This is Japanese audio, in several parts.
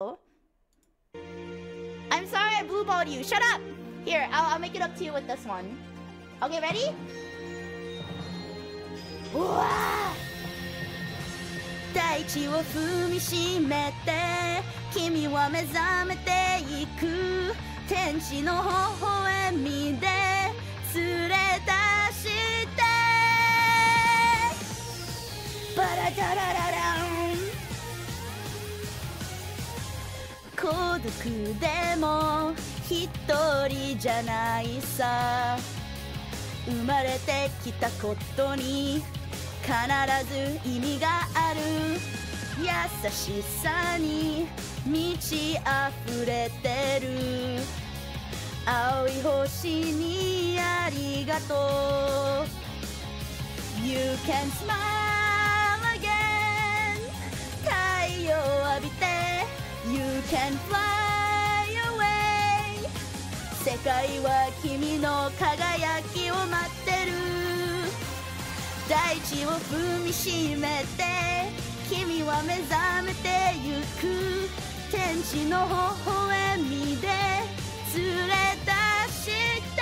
I'm sorry I blue balled you. Shut up! Here, I'll, I'll make it up to you with this one. Okay, ready? Wow! 大地を踏みしめて君は目覚めていく天使の微笑みで連れ出してバラダラララ孤独でも一人じゃないさ。生まれてきたことに必ず意味がある。優しさに満ち溢れてる。青い星にありがとう。You can smile can fly away. 世界は君の輝きを待ってる。大地を踏みしめて君は目覚めてゆく。天使の微笑みで連れ出して。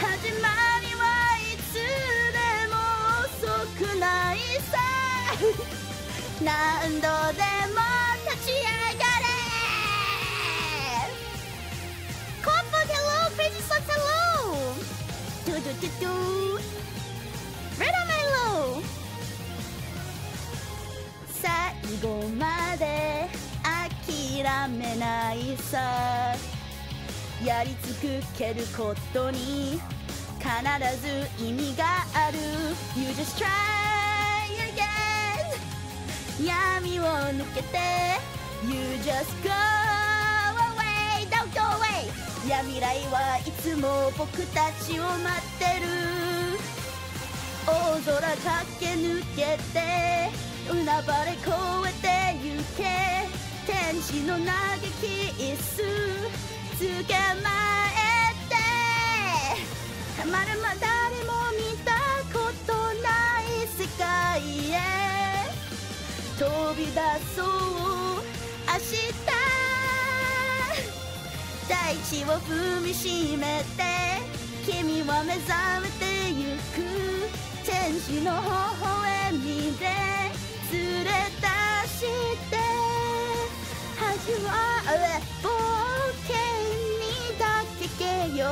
始まりはいつでも遅くないさ。何度でも後まで諦めないさやり続けることに必ず意味がある。You just try again. 闇を抜けて。You just go away. Don't go away. や未来はいつも僕たちを待ってる。大空駆け抜けて。海原越えてゆけ天使の嘆きスつけまえて。まるま誰も見たことない世界へ。飛び出そう明日。大地を踏みしめて。君は目覚めてゆく。天使の微笑みで。れ出して始まる冒険にだけけよ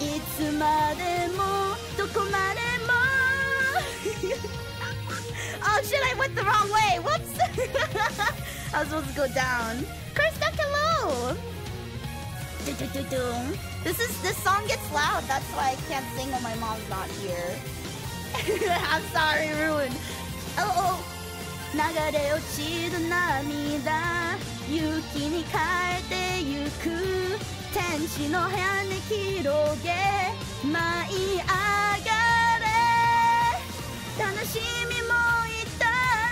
ういつまでもどこまでも Oh shit, I went the wrong way. Whoops. I was supposed to go down. Curse duck hello. Do-do-do-do. This is this song gets loud. That's why I can't sing when my mom's not here. I'm sorry, ruined. Oh, oh. 流れ落ちる涙。雪に変えてゆく。天使の羽広げ。舞い上がれ。悲しみも痛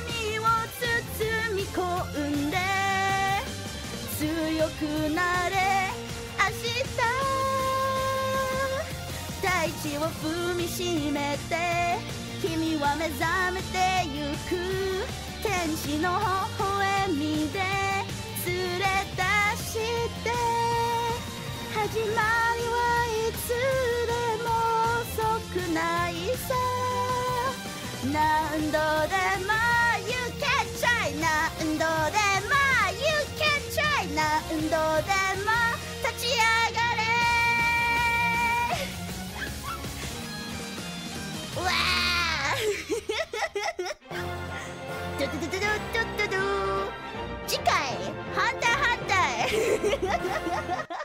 みを包み込んで。強くなれ。明日。大地を踏みしめて。覚めてゆく天使の微笑みで連れ出して。始まりはいつでも遅くないさ。何度でも You can try 何度でも You can try 何度でもドドドドドドドド次回ハンターハンター